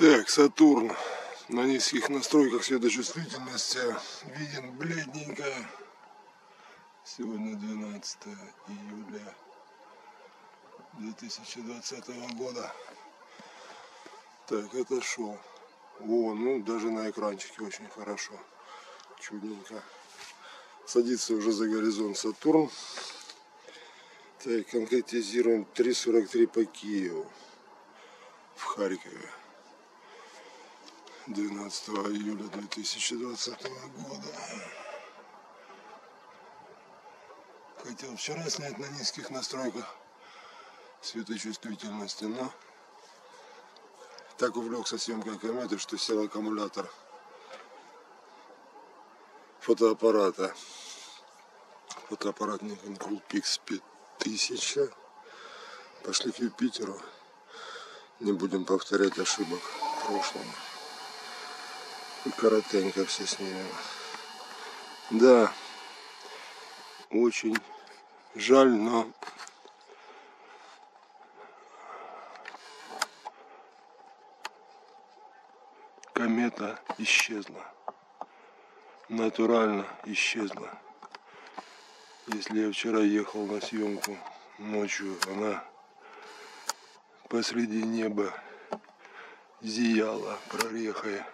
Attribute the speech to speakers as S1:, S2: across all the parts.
S1: Так, Сатурн на низких настройках светочувствительности виден бледненько. Сегодня 12 июля 2020 года. Так, это шоу. О, ну даже на экранчике очень хорошо. Чудненько. Садится уже за горизонт Сатурн. Так, конкретизируем 3.43 по Киеву в Харькове. 12 июля 2020 года. Хотел вчера снять на низких настройках светочувствительности, но так увлекся съемкой кометы, что сел аккумулятор фотоаппарата. Фотоаппарат Nikon Coolpix 5000. Пошли к Юпитеру. Не будем повторять ошибок прошлого. И коротенько все снимем. Да, очень жаль, но комета исчезла. Натурально исчезла. Если я вчера ехал на съемку ночью, она посреди неба зияла прорехой.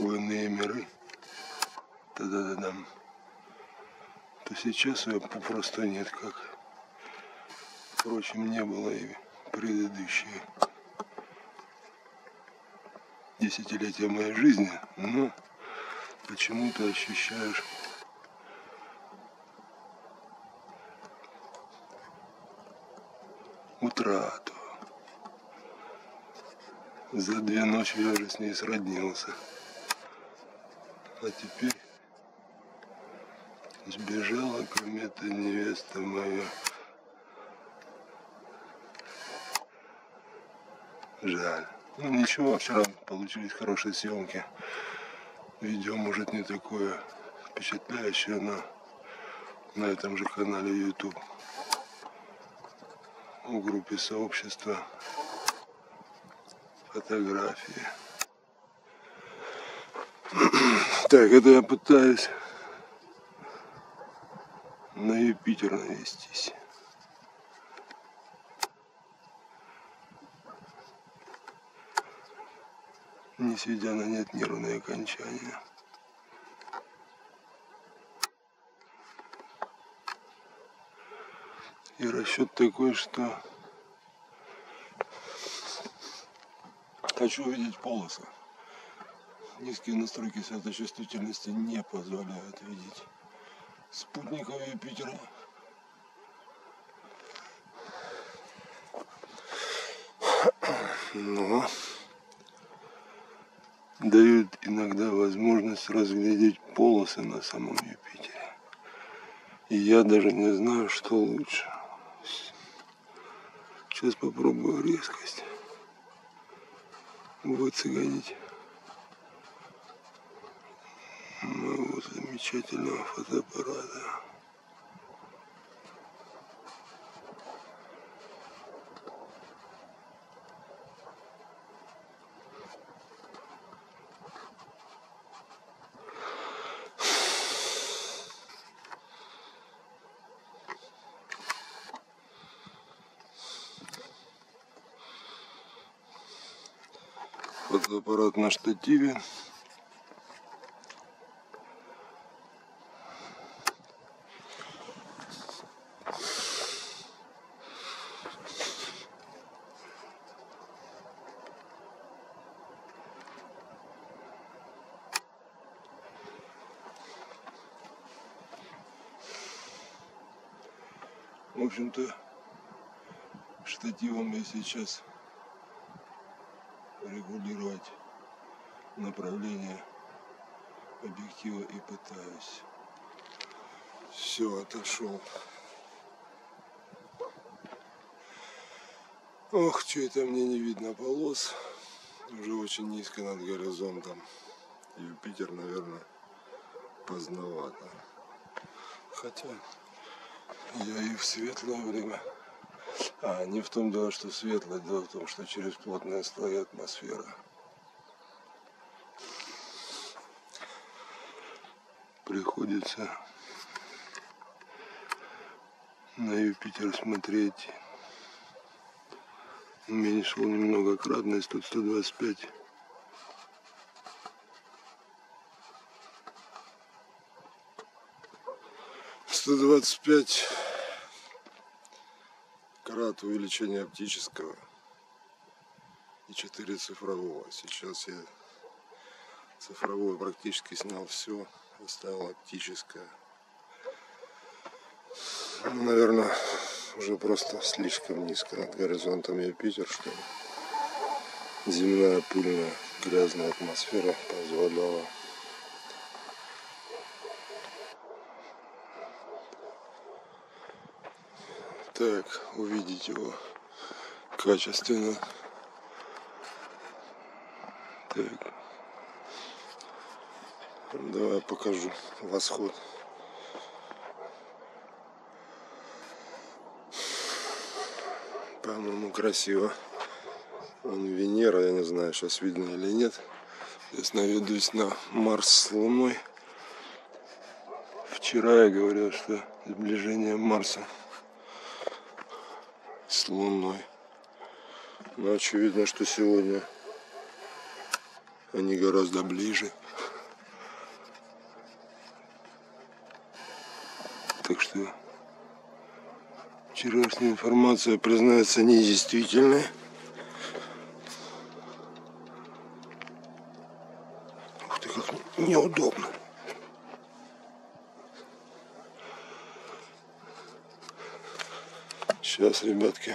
S1: В иные миры, тогда там, то сейчас ее попросту нет как. Впрочем, не было и предыдущие десятилетия моей жизни, но почему-то ощущаешь утрату. За две ночи я уже с ней сроднился. А теперь сбежала комета невеста моя. Жаль. Ну ничего, вчера получились хорошие съемки. Видео может не такое впечатляющее, но на этом же канале YouTube в группе сообщества фотографии. Так, это я пытаюсь на Юпитер навестись. Не сведя на нет нервные окончания. И расчет такой, что хочу увидеть полосы низкие настройки светочувствительности не позволяют видеть спутников Юпитера. Но дают иногда возможность разглядеть полосы на самом Юпитере. И я даже не знаю, что лучше. Сейчас попробую резкость выцегонить. Моего замечательного фотоаппарата. Фотоаппарат на штативе. В общем-то, штативом я сейчас регулировать направление объектива и пытаюсь. Все, отошел. Ох, что это мне не видно полос. Уже очень низко над горизонтом. Юпитер, наверное, поздновато. Хотя я и в светлое время. А, не в том дело, что светлое, дело в том, что через плотные слои атмосфера. Приходится на Юпитер смотреть. Уменьшил немного кратность, тут 125. Сто двадцать пять крат увеличения оптического и 4 цифрового. Сейчас я цифровое практически снял все, оставил оптическое. Ну, наверное, уже просто слишком низко над горизонтом Юпитер, что земная пыльная грязная атмосфера позволяла так увидеть его качественно. Так. Давай покажу восход. По-моему, красиво. Он Венера, я не знаю, сейчас видно или нет. Сейчас наведусь на Марс с Луной. Вчера я говорил, что сближение Марса с Луной. Но очевидно, что сегодня они гораздо ближе. Так что вчерашняя информация признается недействительной. Ух ты, как неудобно. Сейчас, ребятки,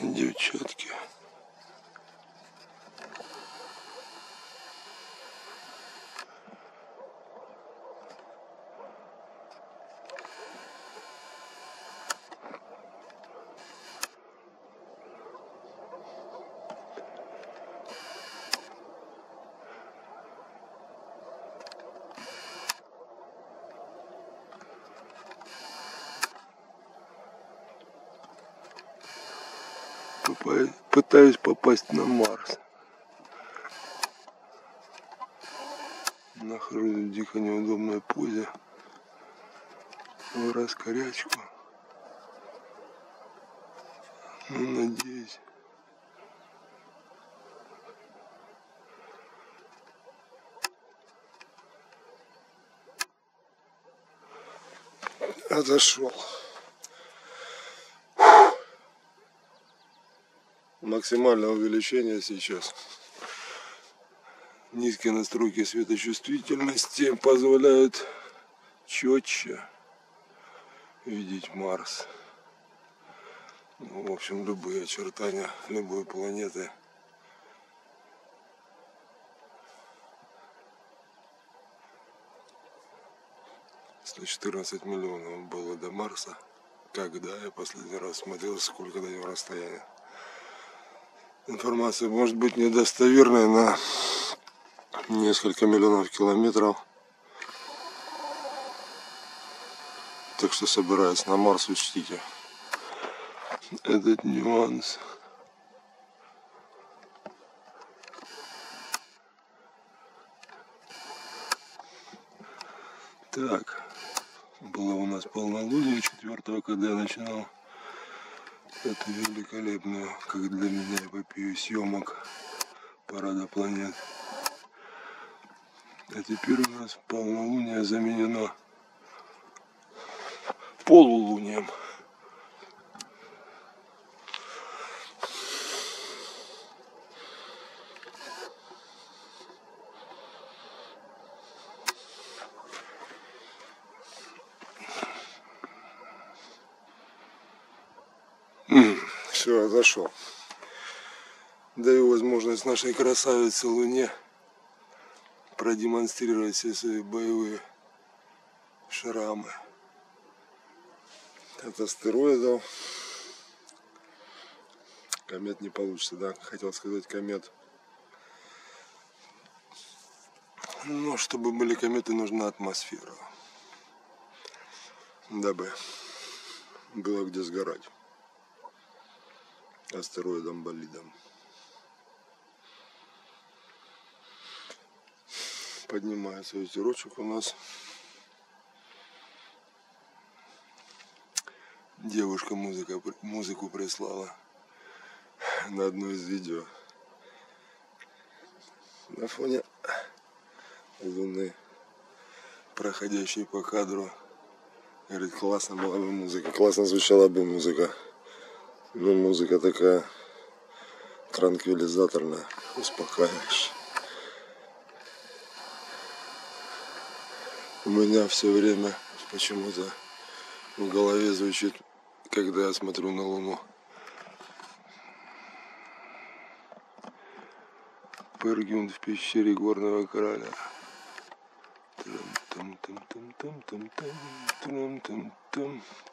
S1: девчатки. Пытаюсь попасть на Марс. Нахожусь в дико неудобной позе. В раскорячку. Ну, надеюсь. Отошел. Максимальное увеличение сейчас. Низкие настройки светочувствительности позволяют четче видеть Марс. Ну, в общем, любые очертания любой планеты. Сто четырнадцать миллионов было до Марса. Когда я последний раз смотрел, сколько до него расстояние информация может быть недостоверной на несколько миллионов километров. Так что собираюсь на Марс, учтите этот нюанс. Так, было у нас полнолуние четвертого, когда я начинал эту великолепную, как для меня, эпопею съемок парада планет. А теперь у нас полнолуние заменено полулунием. Все, зашел. Даю возможность нашей красавице Луне продемонстрировать все свои боевые шрамы от астероидов. Комет не получится, да? Хотел сказать комет. Но чтобы были кометы, нужна атмосфера. Дабы было где сгорать астероидом болидом. Поднимается ветерочек у нас. Девушка музыка, музыку прислала на одно из видео. На фоне луны, проходящей по кадру. Говорит, классно была бы музыка, классно звучала бы музыка. Ну, музыка такая транквилизаторная, успокаивающая. У меня все время почему-то в голове звучит, когда я смотрю на Луну. Пергюн в пещере горного короля.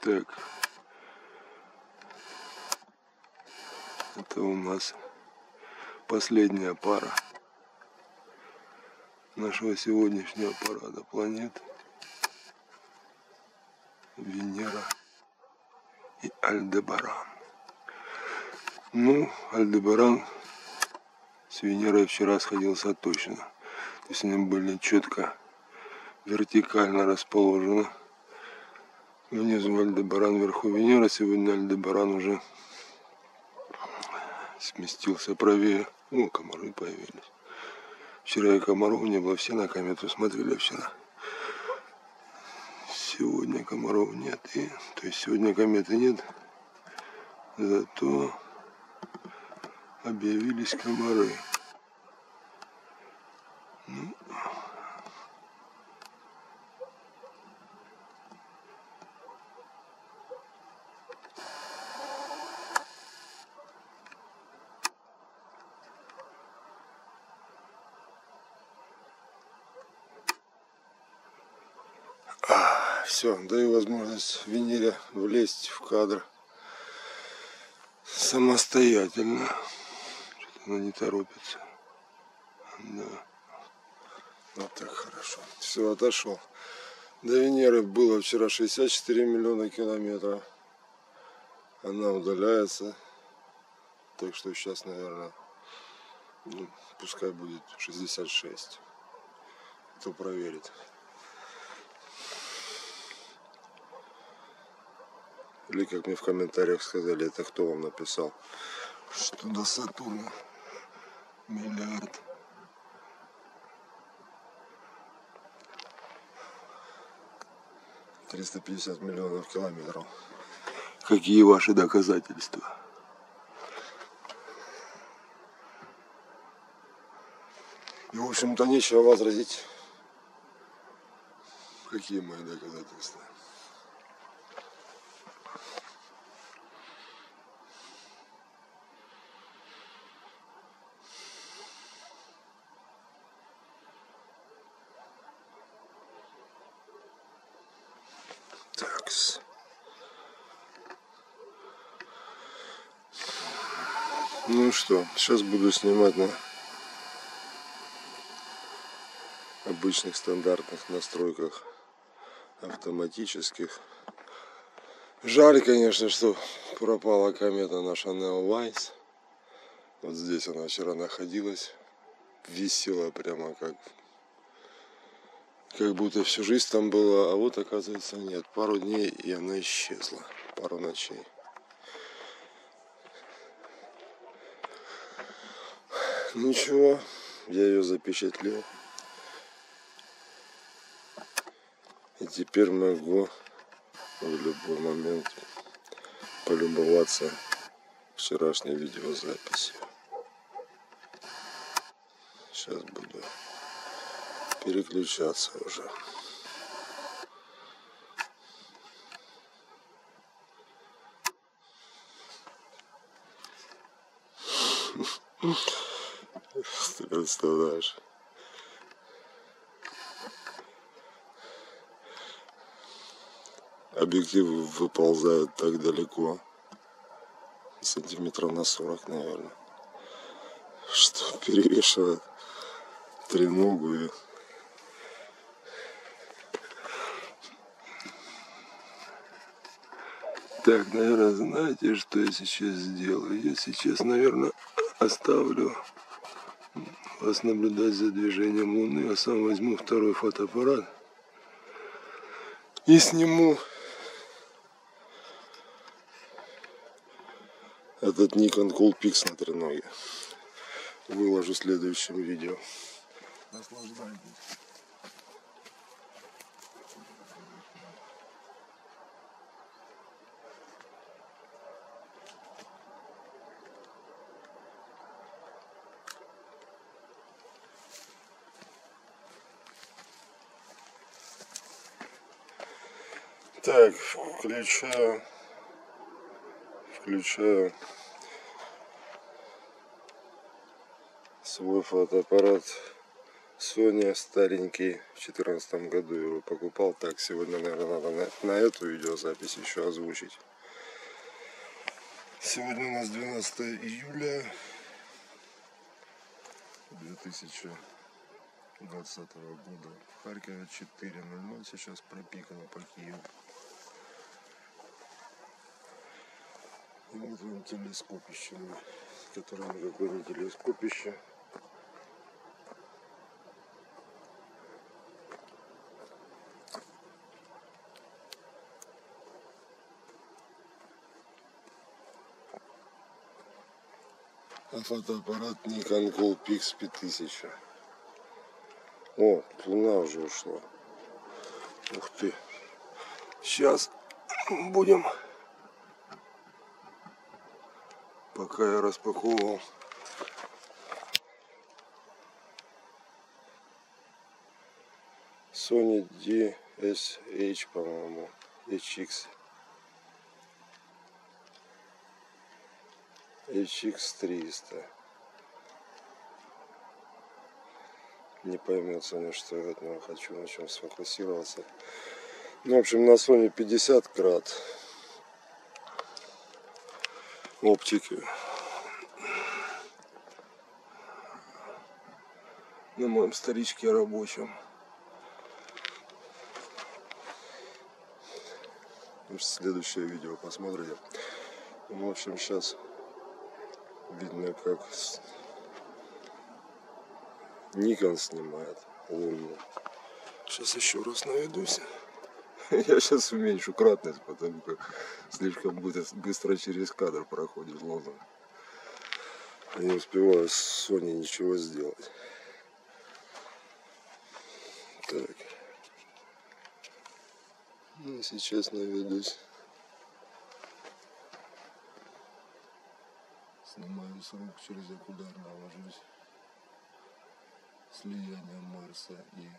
S1: Так. Это у нас последняя пара нашего сегодняшнего парада планет. Венера и Альдебаран. Ну, Альдебаран с Венерой вчера сходился точно. То есть они были четко вертикально расположены. Внизу Альдебаран, вверху Венера. Сегодня Альдебаран уже сместился правее. Ну, комары появились. Вчера и комаров не было, все на комету смотрели вчера. Сегодня комаров нет. И, то есть сегодня кометы нет. Зато объявились комары. Все, даю возможность Венере влезть в кадр самостоятельно. Что-то она не торопится. Да. Вот так хорошо. Все, отошел. До Венеры было вчера 64 миллиона километров. Она удаляется. Так что сейчас, наверное, ну, пускай будет 66. Кто проверит. Или как мне в комментариях сказали, это кто вам написал, что до Сатурна миллиард. Триста пятьдесят миллионов километров. Какие ваши доказательства? И, в общем-то, нечего возразить. Какие мои доказательства? Такс. Ну что, сейчас буду снимать на обычных стандартных настройках автоматических. Жаль, конечно, что пропала комета наша Neowise. Вот здесь она вчера находилась, висела прямо как как будто всю жизнь там была, а вот оказывается нет. Пару дней и она исчезла, пару ночей. Ничего, я ее запечатлел. И теперь могу в любой момент полюбоваться вчерашней видеозаписью. Сейчас буду переключаться уже. Ты представляешь? Объектив выползает так далеко, сантиметров на 40, наверное, что перевешивает треногу и Так, наверное, знаете, что я сейчас сделаю? Я сейчас, наверное, оставлю вас наблюдать за движением Луны, а сам возьму второй фотоаппарат и сниму этот Nikon Coolpix на треноге. Выложу в следующем видео. Наслаждайтесь. Так, включаю, включаю. Свой фотоаппарат. Sony старенький. В четырнадцатом году его покупал. Так сегодня наверное надо на, на эту видеозапись еще озвучить. Сегодня у нас 12 июля 2020 года. В Харькове 4.00 сейчас пропикано по Киеву Вот вам телескопище, которое никакое не телескопище. А фотоаппарат Nikon Coolpix 5000. О, луна уже ушла. Ух ты. Сейчас будем пока я распаковывал Sony DSH, по-моему, HX. HX300. Не поймется мне, что я от него хочу, на чем сфокусироваться. Ну, в общем, на Sony 50 крат оптики. На моем старичке рабочем. Следующее видео посмотрите. В общем, сейчас видно, как Никон снимает луну. Сейчас еще раз наведусь. Я сейчас уменьшу кратность, потому как слишком быстро через кадр проходит лоза. не успеваю с Sony ничего сделать. Так. Ну, сейчас наведусь. Снимаю с рук через окуляр, наложусь. Слияние Марса и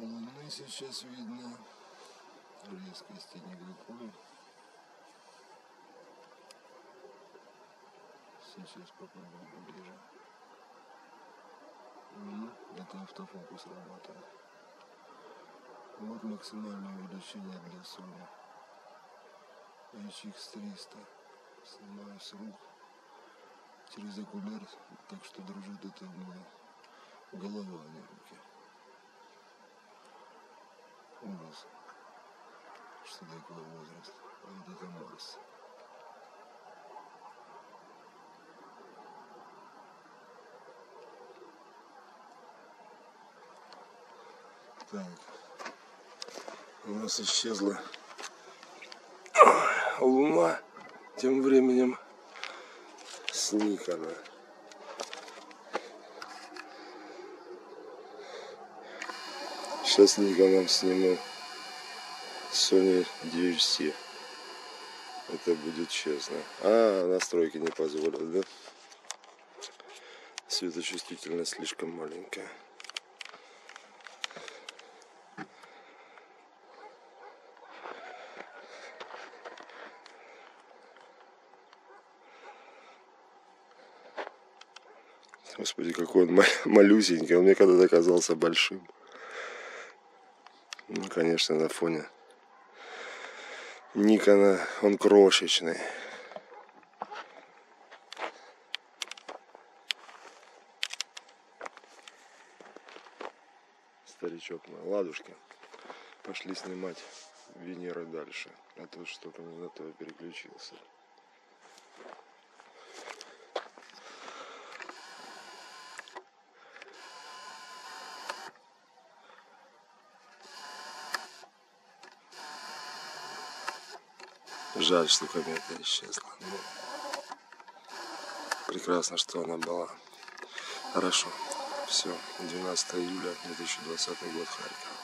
S1: Луны сейчас видно. Резкости никакой. Сейчас попробуем ближе. Ну, это автофокус работает. Вот максимальное увеличение для Sony. HX300. Снимаю с рук через окуляр, так что дружит это у голова, а не руки. Ужас. Что такое возраст? А вот это Марс. Так. У нас исчезла луна. Тем временем с Никона. Сейчас Никоном сниму Sony DHC. Это будет честно. А, настройки не позволят, да? Светочувствительность слишком маленькая. Господи, какой он малюсенький. Он мне когда-то казался большим. Ну, конечно, на фоне Никона он крошечный. Старичок мой, ладушки. Пошли снимать Венеры дальше. А то что-то на то переключился. Жаль, что комета исчезла. Ну, прекрасно, что она была. Хорошо. Все. 12 июля 2020 год, Харьков.